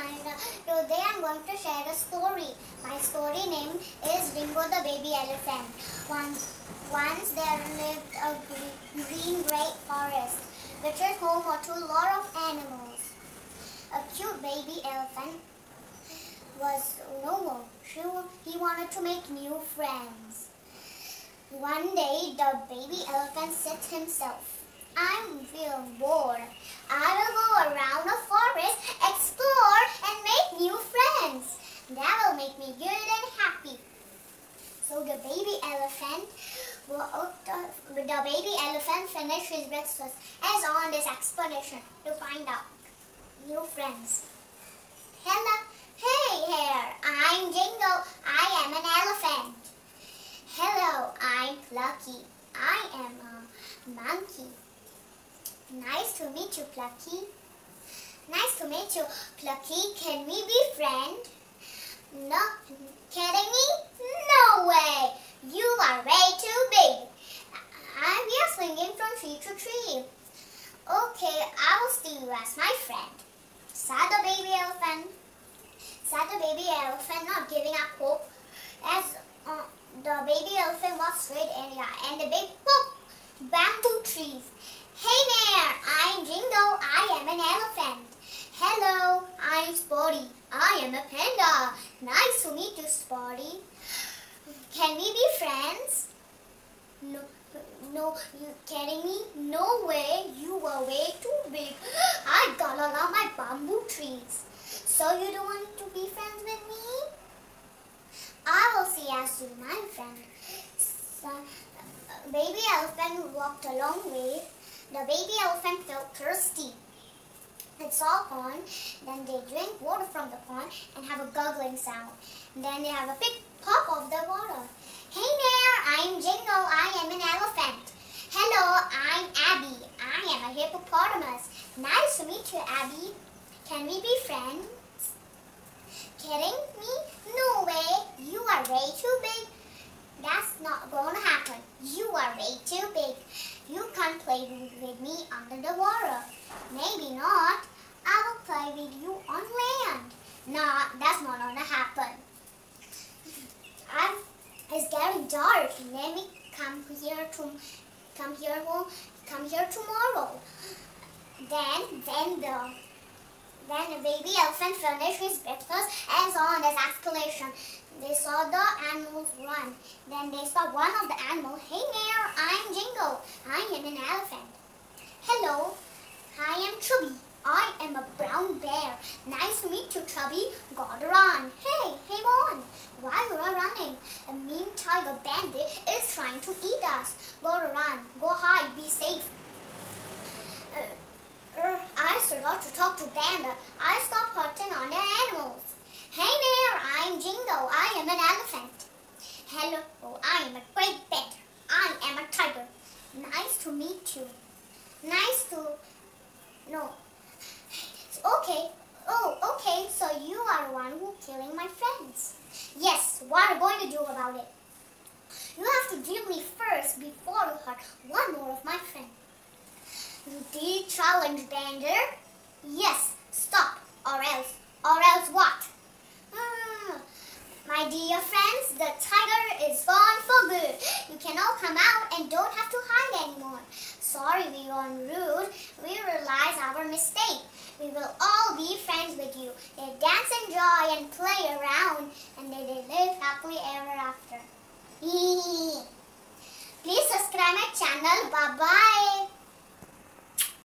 Today I'm going to share a story. My story name is Jingo the Baby Elephant. Once, once there lived a gre- green great forest, which is home to a lot of animals. A cute baby elephant was no she, he wanted to make new friends. One day the baby elephant to himself, I'm feeling bored. I will go around the forest, explore, and make new friends. That will make me good and happy. So the baby elephant, walked, oh, the baby elephant finished his breakfast as on this expedition to find out new friends. Hello, hey here, I'm Jingo. I am an elephant. Hello, I'm Plucky. I am a monkey. Nice to meet you, Plucky. Nice to meet you, Plucky. Can we be friends? No, kidding me? No way. You are way too big. I, we are swinging from tree to tree. Okay, I will see you as my friend. Said the baby elephant. Said the baby elephant, not giving up hope, as uh, the baby elephant was straight area and the big pop bamboo trees. Hey there, I'm Jingo. I am an elephant. Spotty. I am a panda. Nice to meet you, Spotty. Can we be friends? No, no, you kidding me? No way. You are way too big. I got all of my bamboo trees. So you don't want to be friends with me? I will see as you, my friend. So, uh, baby elephant walked a long way. The baby elephant felt thirsty. A pond, then they drink water from the pond and have a gurgling sound. Then they have a big pop of the water. Hey there, I'm Jingo. I am an elephant. Hello, I'm Abby. I am a hippopotamus. Nice to meet you, Abby. Can we be friends? Kidding me? No way. You are way too big. That's not going to happen. You are way too big. You can't play with me under the water. Maybe not. Will with you on land. Nah, that's not to happen. I'm, it's getting dark. Let me come here to come here home. Come here tomorrow. Then, then the then the baby elephant finished his breakfast and saw on exclamation. They saw the animals run. Then they saw one of the animals. Hey there, I'm Jingo. I am an elephant. Hello, I am Chubby. I am a brown bear. Nice to meet you, Chubby. Gotta run. Hey, hey, on. Why are running? A mean tiger bandit is trying to eat us. Gotta run. Go hide. Be safe. Uh, uh, I forgot to talk to Panda. I stopped hurting on the animals. Hey there, I'm Jingo. I am an elephant. Hello, I am a great bear. I am a tiger. Nice to meet you. Nice to... No. Okay. Oh, okay. So you are the one who killing my friends. Yes. What are you going to do about it? You have to kill me first before you hurt one more of my friends. You did challenge, Bander? Yes. Stop. Or else. Or else what? Ah, my dear friends, the tiger is gone for good. You can all come out and don't have to hide anymore. Sorry we were rude. We realize our mistake. We will all be friends with you. They dance, and joy and play around, and they, they live happily ever after. Please subscribe my channel. Bye-bye.